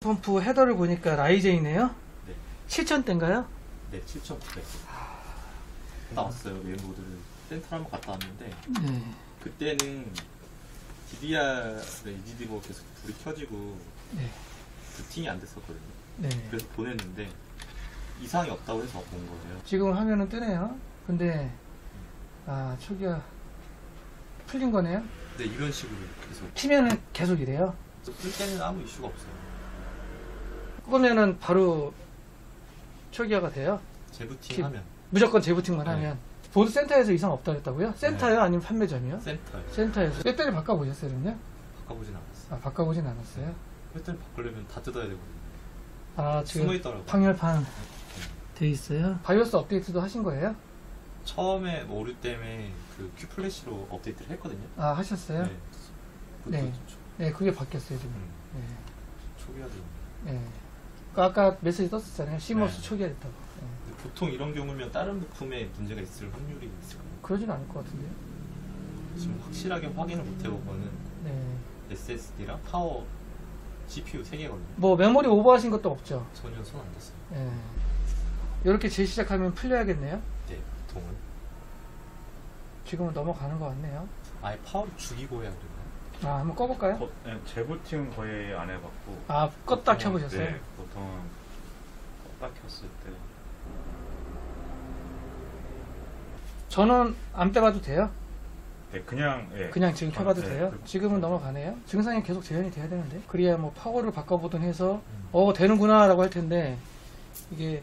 펌프 헤더를 보니까 라이젠이네요. 네. 7,000대인가요? 네, 7,900. 나왔어요, 메인보드를. 센터를 한번 갔다 왔는데, 네. 그때는 DDR, 네, EGD가 계속 불이 켜지고, 네. 부팅이 안 됐었거든요. 네. 그래서 보냈는데, 이상이 없다고 해서 본 거예요. 지금 화면은 뜨네요. 근데 아 초기화 풀린 거네요. 근데 이런 식으로 계속. 키면은 계속 이래요. 쓸 때는 아무 이슈가 없어요. 끄면은 바로 초기화가 돼요. 재부팅 하면. 무조건 재부팅만 네. 하면 보드 센터에서 이상 없다 그랬다고요? 센터요? 아니면 판매점이요? 센터에 센터에서 배터리 바꿔보셨어요, 그럼요? 바꿔보진 않았어 요. 아 바꿔보진 않았어요. 배터리 바꾸려면 다 뜯어야 되거든요. 아 숨어 지금 있더라고요. 방열판 돼 있어요. 바이오스 업데이트도 하신 거예요? 처음에 뭐 오류 때문에 그 Q-Flash로 업데이트를 했거든요. 아 하셨어요? 네. 네. 네. 네, 그게 바뀌었어요 지금. 음, 네. 초기화도. 네. 그 아까 메시지 떴었잖아요. CMOS 네. 초기화됐다고. 네. 보통 이런 경우면 다른 부품에 문제가 있을 확률이 있을까요? 그러진 않을 것 같은데요. 지금 확실하게 확인을 못 해보고는 네. SSD랑 파워 CPU 3개거든요. 뭐 메모리 오버하신 것도 없죠. 전혀 손 안 댔어요. 네. 이렇게 재시작하면 풀려야겠네요. 네, 보통은. 지금은 넘어가는 것 같네요. 아예 파워를 죽이고 해야 되나요? 아, 한번 꺼볼까요? 거- 네, 재부팅은 거의 안 해봤고 아, 껐다 켜보셨어요? 네, 보통은 껐다 켰을 때 저는 안 빼봐도 돼요? 네, 그냥 예. 그냥 지금 켜봐도 네, 돼요? 그- 지금은 넘어가네요? 증상이 계속 재현이 돼야 되는데 그래야 뭐 파워를 바꿔보든 해서 음. 어 되는구나 라고 할 텐데 이게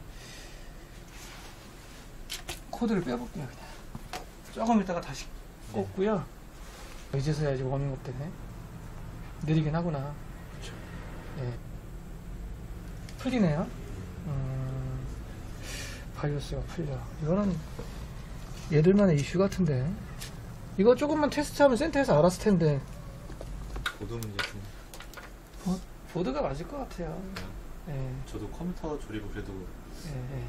코드를 빼볼게요 그냥 조금 있다가 다시 꽂고요 이제서야 이제 워밍업 되네. 느리긴 하구나. 네. 풀리네요. 음, 바이오스가 풀려. 이거는 얘들만의 이슈 같은데. 이거 조금만 테스트하면 센터에서 알았을 텐데. 보드 문제지. 보드가 맞을 것 같아요. 예, 저도 컴퓨터 조립을 그래도 예, 예.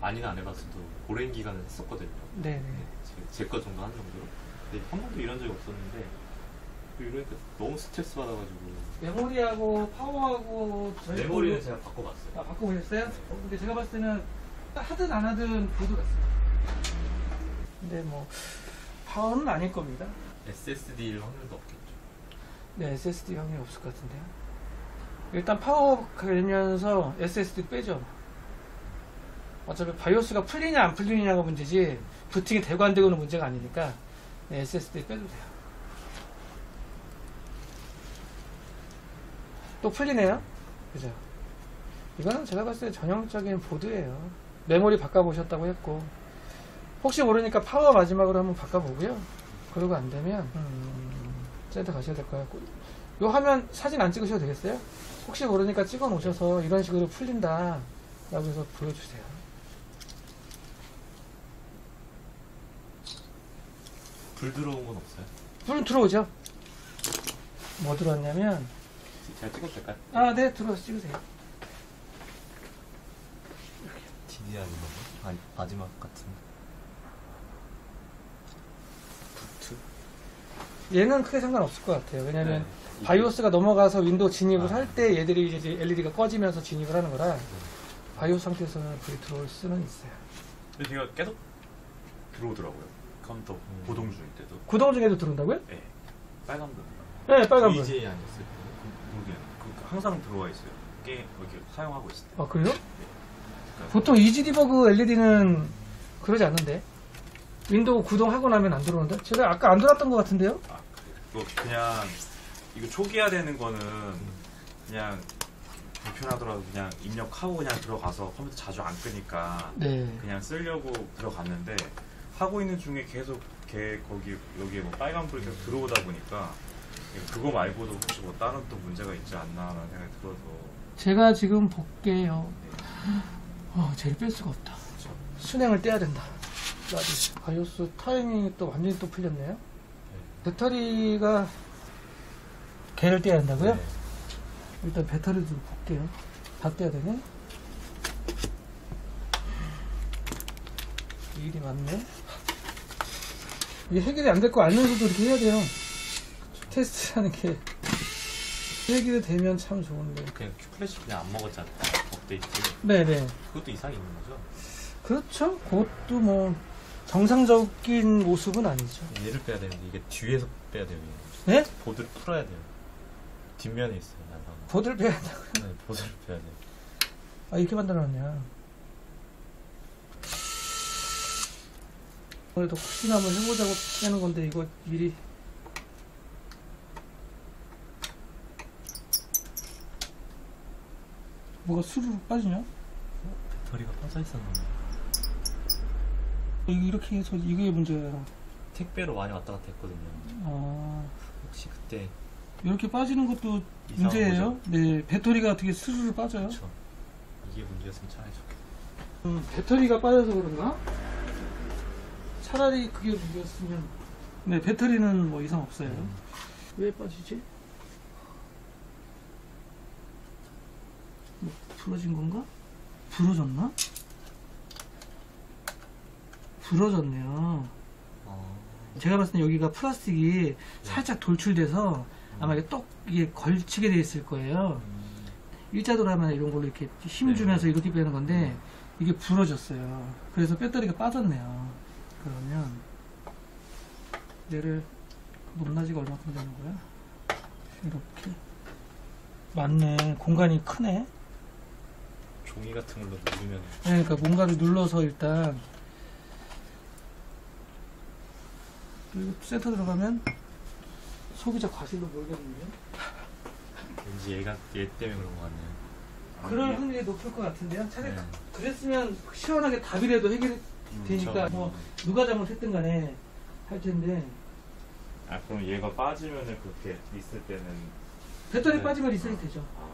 많이는 안 해봤어도 오랜 기간을 했었거든요. 네네. 제거 정도 한 정도로. 근데 한 번도 이런 적이 없었는데 이러니까 너무 스트레스 받아가지고 메모리하고 파워하고 저희 메모리는 제가 바꿔봤어요. 아, 바꿔보셨어요? 어, 근데 제가 봤을 때는 하든 안 하든 보드 같습니다. 근데 뭐 파워는 아닐 겁니다. SSD일 확률도 없겠죠. 네, SSD 확률 없을 것 같은데요. 일단 파워 걸면서 SSD 빼죠. 어차피 바이오스가 풀리냐 안 풀리냐가 문제지 부팅이 되고 안 되고는 문제가 아니니까 네, SSD 빼도 돼요. 또 풀리네요. 그죠? 이거는 제가 봤을 때 전형적인 보드예요. 메모리 바꿔보셨다고 했고 혹시 모르니까 파워 마지막으로 한번 바꿔보고요. 그러고 안 되면 음, 센터 가셔야 될 것 같고 요 화면 사진 안 찍으셔도 되겠어요? 혹시 모르니까 찍어 놓으셔서 이런 식으로 풀린다 라고 해서 보여주세요. 불 들어온 건 없어요? 불 들어오죠? 뭐 들어왔냐면 제가 찍어도 될까요? 아 네 들어와서 찍으세요. DDR 이런 거? 아니, 마지막 같은. 부트? 얘는 크게 상관없을 것 같아요. 왜냐면 네. 바이오스가 넘어가서 윈도우 진입을 아. 할 때 얘들이 이제 LED가 꺼지면서 진입을 하는 거라 바이오스 상태에서는 불이 들어올 수는 있어요. 근데 제가 계속 들어오더라고요 컴퓨터 음. 구동 중일 때도 구동 중에도 들어온다고요? 네. 빨간불 네, 빨간불. VGA 아니었어요? 모르겠 그 항상 들어와 있어요 게임 이렇게 사용하고 있을 때 아 그래요? 그러니까 보통 EZ Debug LED는 그러지 않는데 윈도우 구동하고 나면 안 들어오는데 제가 아까 안 들어왔던 것 같은데요? 아, 그래. 이거 그냥 이거 초기화 되는 거는 그냥 불편하더라도 그냥 입력하고 그냥 들어가서 컴퓨터 자주 안 끄니까 네. 그냥 쓰려고 들어갔는데 하고 있는 중에 계속 걔 거기 여기에 뭐 빨간불이 계속 들어오다 보니까 그거 말고도 혹시 뭐 다른 또 문제가 있지 않나라는 생각이 들어서 제가 지금 볼게요. 어, 쟤를 뺄 수가 없다. 순행을 떼야 된다. 나도 바이오스 타이밍이 또 완전히 또 풀렸네요. 배터리가 개를 떼야 한다고요? 네. 일단 배터리 좀 볼게요. 다 떼야 되네. 일이 많네. 이게 해결이 안 될 거 알면서도 이렇게 해야 돼요. 테스트라는 게 해결되면 참 좋은데. 그냥 Q-Flash 그냥 안 먹었잖아. 업데이트. 네네. 그것도 이상이 있는 거죠? 그렇죠. 그것도 뭐 정상적인 모습은 아니죠. 얘를 빼야 되는데 이게 뒤에서 빼야 돼요. 얘. 네? 보드를 풀어야 돼요. 뒷면에 있어요. 난방. 보드를 빼야 한다고. 네, 보드를 빼야 돼요. 아 이렇게 만들어놨냐. 그래도 혹시나 한번 해보자고 빼는 건데 이거 미리 뭐가 수르르 빠지냐? 배터리가 빠져 있었는데. 이거 이렇게 해서 이게 문제야. 택배로 많이 왔다 갔다 했거든요. 아 혹시 그때 이렇게 빠지는 것도 이상한 문제예요? 거죠? 네 배터리가 어떻게 스르르 빠져요? 그렇죠. 이게 문제였으면 차라리 좋겠다. 음, 배터리가 빠져서 그런가? 차라리 그게 문제였으면 네 배터리는 뭐 이상 없어요 음. 왜 빠지지? 뭐 부러진 건가? 부러졌나? 부러졌네요 어, 제가 봤을 때 여기가 플라스틱이 살짝 돌출돼서 아마 이게 똑 이게 걸치게 돼 있을 거예요 음, 일자도로 하면 이런 걸로 이렇게 힘 네. 주면서 이렇게 빼는 건데 이게 부러졌어요. 그래서 배터리가 빠졌네요. 그러면 얘를 높낮이가 얼마큼 되는 거야? 이렇게 맞네. 공간이 크네. 종이 같은 걸로 누르면 네, 그러니까 뭔가를 눌러서 일단 그리고 센터 들어가면 소비자 과실로 몰겠는데 왠지 얘가 얘 때문에 그런 것 같네요. 그럴 확률이 높을 것 같은데요. 차라리 네. 그랬으면 시원하게 답이라도 해결이 되니까 저- 뭐 누가 잘못했든 간에 할 텐데 아 그럼 얘가 빠지면은 그렇게 있을 때는 배터리 네. 빠지면 리셋이 되죠. 아,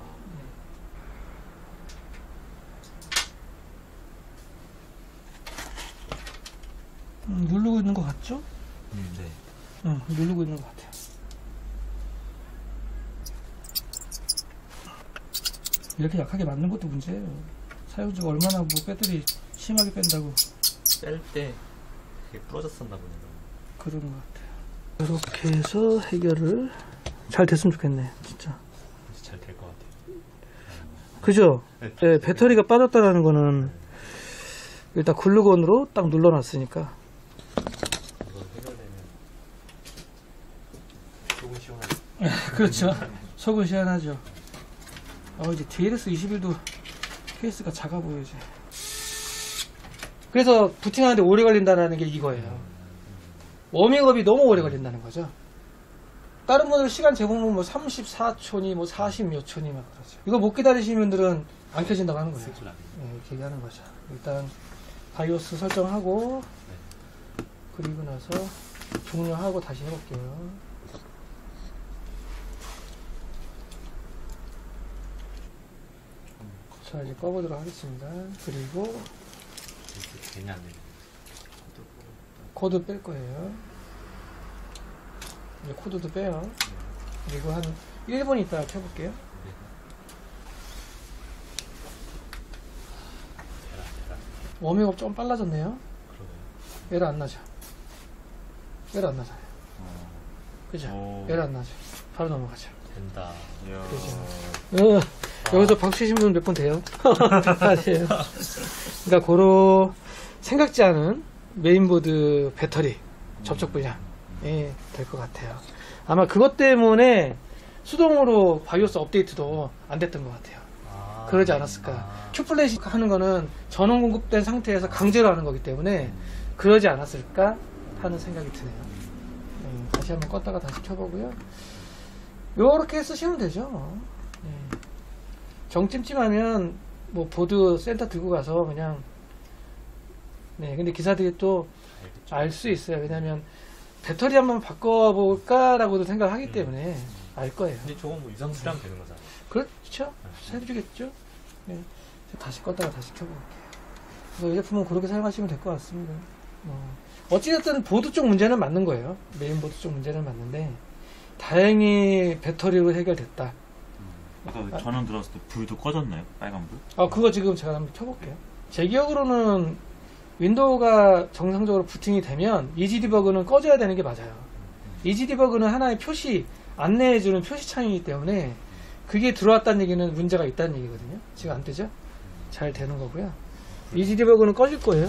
음, 누르고 있는 것 같죠? 음, 네. 응, 누르고 있는 것 같아요. 이렇게 약하게 맞는 것도 문제예요. 사용자가 얼마나 뭐 배터리 심하게 뺀다고 뺄때 그게 부러졌었나 보네요. 그런 것 같아요. 이렇게 해서 해결을 잘 됐으면 좋겠네, 진짜. 잘 될 것 같아요. 그죠? 네. 네, 배터리가 빠졌다는 거는 일단 글루건으로 딱 눌러놨으니까 해결되면 조금 시원하게. 그렇죠. 속은 시원하죠. 어, 이제 DLS 21도 케이스가 작아 보여지. 그래서 부팅하는데 오래 걸린다는 게 이거예요. 워밍업이 너무 오래 걸린다는 거죠. 다른 분들 시간 제공은 뭐 34초니 뭐 40몇 초니 막 그러죠. 이거 못 기다리시는 분들은 안 켜진다고 하는 거예요. 네, 이렇게 얘기하는 거죠. 일단 바이오스 설정하고 그리고 나서 종료하고 다시 해볼게요. 자 이제 꺼보도록 하겠습니다. 그리고 이렇게 괜히 안 되네. 코드 뺄 거예요. 이제 코드도 빼요. 그리고 한 1분 있다가 켜볼게요. 워밍업 좀 빨라졌네요. 그러네요. 에러 안 나죠? 에러 안 나잖아요. 어. 그죠? 오. 에러 안 나죠? 바로 넘어가죠. 된다. 그죠. 어, 여기서 박수 치신 분 몇 분 돼요? 아니에요. 그러니까 고로 생각지 않은 메인보드 배터리 접촉 불량이 될것 같아요. 아마 그것 때문에 수동으로 바이오스 업데이트도 안 됐던 것 같아요. 아, 그러지 않았을까. 아, Q-Flash 하는 거는 전원 공급된 상태에서 강제로 하는 거기 때문에 그러지 않았을까 하는 생각이 드네요. 예, 다시 한번 껐다가 다시 켜보고요. 요렇게 쓰시면 되죠. 예. 정 찜찜하면 뭐 보드 센터 들고 가서 그냥 네 근데 기사들이 또. 알 수 있어요. 왜냐면 배터리 한번 바꿔볼까라고도 생각을 하기 음. 때문에 알 거예요. 근데 저건 뭐 유상 수리하면 되는 거잖아요. 그렇죠. 해주겠죠. 네. 다시 껐다가 다시 켜볼게요. 그래서 이 제품은 그렇게 사용하시면 될 것 같습니다. 어. 어찌됐든 보드 쪽 문제는 맞는 거예요. 메인보드 쪽 문제는 맞는데 다행히 배터리로 해결됐다. 아까 전원 들어왔을 때 불도 꺼졌나요? 빨간 불? 아 그거 지금 제가 한번 켜볼게요. 제 기억으로는 윈도우가 정상적으로 부팅이 되면 EZ Debug는 꺼져야 되는 게 맞아요. EZ Debug는 하나의 표시 안내해주는 표시 창이기 때문에 그게 들어왔다는 얘기는 문제가 있다는 얘기거든요. 지금 안 뜨죠? 잘 되는 거고요. EZ Debug는 꺼질 거예요.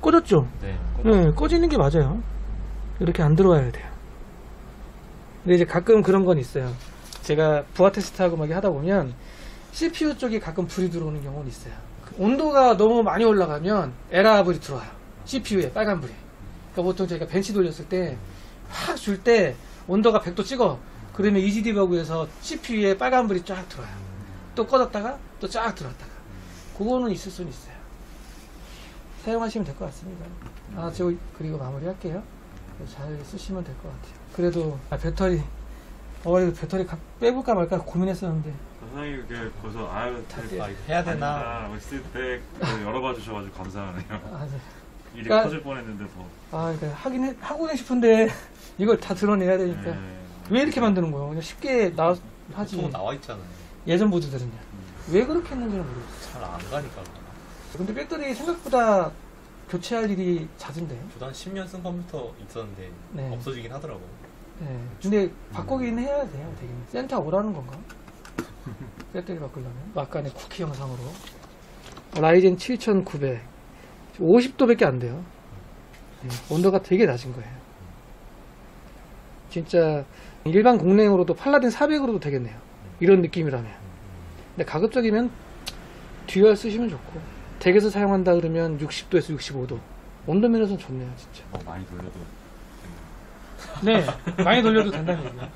꺼졌죠? 네. 네, 꺼지는 게 맞아요. 이렇게 안 들어와야 돼요. 근데 이제 가끔 그런 건 있어요. 제가 부하 테스트하고 막 하다 보면 CPU 쪽에 가끔 불이 들어오는 경우는 있어요. 온도가 너무 많이 올라가면 에러 불이 들어와요. CPU에 빨간 불이. 그러니까 보통 저희가 벤치 돌렸을 때 확 줄 때 온도가 100도 찍어. 그러면 EZ Debug에서 CPU에 빨간 불이 쫙 들어와요. 또 꺼졌다가 또 쫙 들어왔다가. 그거는 있을 수는 있어요. 사용하시면 될 것 같습니다. 아, 저 그리고 마무리할게요. 잘 쓰시면 될 것 같아요. 그래도 아, 배터리 어 이거 배터리 가- 빼볼까 말까 고민했었는데 사장님 그 벌써 아유 다 대- 떼- 아, 이거 해야 되나? 아닙니다. 있을 때 그걸 열어봐 주셔가지고 감사하네요. 아, 네. 일이 그러니까- 커질 뻔했는데 더. 아 그러니까 하긴 해, 하고는 싶은데 이걸 다 드러내야 되니까 네. 왜 이렇게 만드는 거예요? 그냥 쉽게 나 하지 보통 나와 있잖아요. 예전 보드들은요. 왜 그렇게 했는지는 모르겠어요. 잘안 가니까. 근데 배터리 생각보다 교체할 일이 잦은데. 저도 한 10년 쓴 컴퓨터 있었는데 네. 없어지긴 하더라고 요. 네. 근데 바꾸긴 해야 돼요. 되게 센터 오라는 건가? 배터리 바꾸려면 아까의 쿠키 영상으로 라이젠 7900 50도밖에 안 돼요. 네, 온도가 되게 낮은 거예요. 진짜 일반 공랭으로도 팔라딘 400으로도 되겠네요. 이런 느낌이라면. 근데 가급적이면 듀얼 쓰시면 좋고 댁에서 사용한다 그러면 60도에서 65도 온도 면에서는 좋네요 진짜 어, 많이 돌려도 네 많이 돌려도 된다는 얘기예요